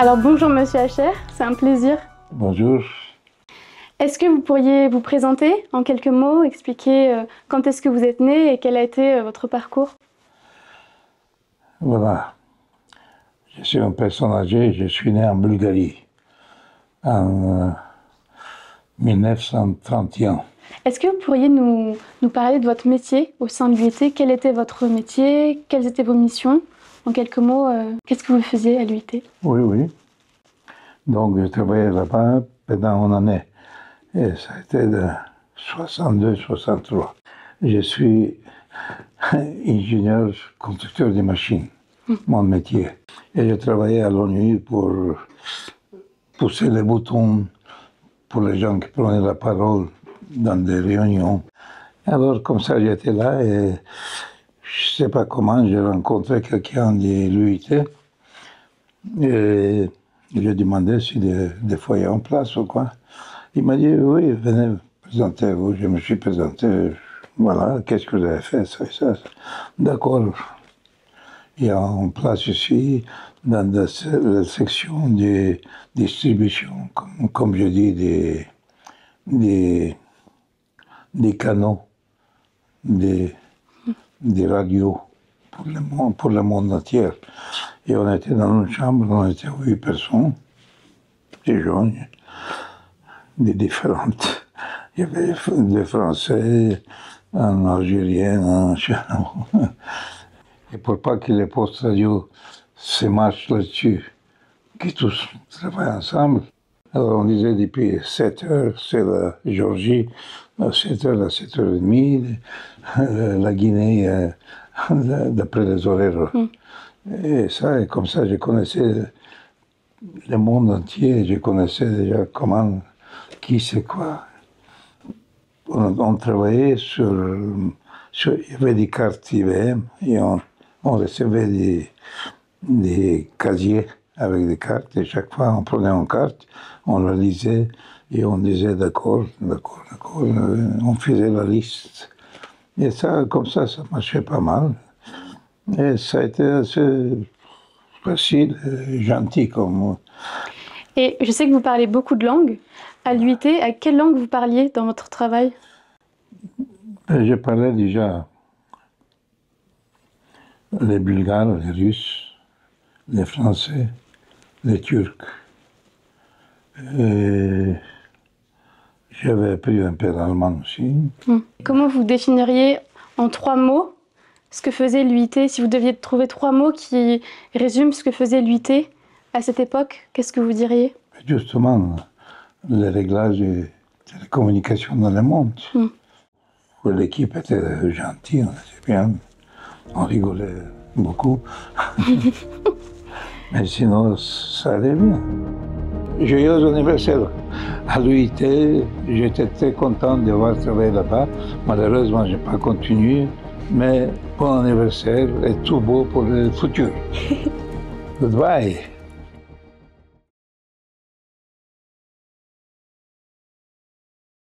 Alors bonjour Monsieur Hacher, c'est un plaisir. Bonjour. Est-ce que vous pourriez vous présenter en quelques mots, expliquer euh, quand est-ce que vous êtes né et quel a été euh, votre parcours? Voilà. Je suis une personne âgée, je suis né en Bulgarie en 1931. Est-ce que vous pourriez nous, nous parler de votre métier au sein de l'UIT Quel était votre métier? Quelles étaient vos missions? En quelques mots, euh, qu'est-ce que vous faisiez à l'UIT Oui, oui. Donc, je travaillais là-bas pendant une année. Et ça a été de 62-63. Je suis ingénieur constructeur de machines, mon métier. Et je travaillais à l'ONU pour pousser les boutons pour les gens qui prenaient la parole dans des réunions. Alors, comme ça, j'étais là et je sais pas comment, j'ai rencontré quelqu'un de l'UIT et je demandé si des, des foyers en place ou quoi. Il m'a dit, oui, venez, présentez-vous. Je me suis présenté, voilà, qu'est-ce que vous avez fait, ça et ça. D'accord. Il y a en place ici, dans la, section de distribution, comme, comme je dis, des, des, des canaux, des, des radios pour le, monde, entier. Et on était dans une chambre, on était huit personnes, des jeunes, des différentes. Il y avait des Français, un Algérien, un Chinois. Et pour pas que les postes radio se marchent là-dessus, qu'ils tous travaillent ensemble, alors on disait depuis 7 heures, c'est la Géorgie, à 7 heures à 7 heures et demie, la Guinée, euh, d'après les horaires. Et ça, et comme ça, je connaissais le monde entier, je connaissais déjà comment, qui c'est quoi. On, on travaillait sur, sur, il y avait des cartes IBM et on, on recevait des, des casiers avec des cartes et chaque fois on prenait une carte, on la lisait et on disait d'accord, d'accord, d'accord, on faisait la liste. Et ça, comme ça, ça marchait pas mal. Et ça a été assez facile, et gentil comme. Et je sais que vous parlez beaucoup de langues. À l'UIT, à quelle langue vous parliez dans votre travail? Je parlais déjà les Bulgares, les Russes, les Français, les Turcs. Et j'avais appris un peu l'allemand aussi. Comment vous définiriez en trois mots ce que faisait l'UIT Si vous deviez trouver trois mots qui résument ce que faisait l'UIT à cette époque, qu'est-ce que vous diriez? Justement, le réglage des télécommunications dans le monde. Mm. L'équipe était gentille, on était bien, on rigolait beaucoup. Mais sinon, ça allait bien. Joyeux anniversaire à l'UIT. J'étais très content d'avoir travaillé là-bas. Malheureusement, je n'ai pas continué. Mais bon anniversaire et tout beau pour le futur. Goodbye.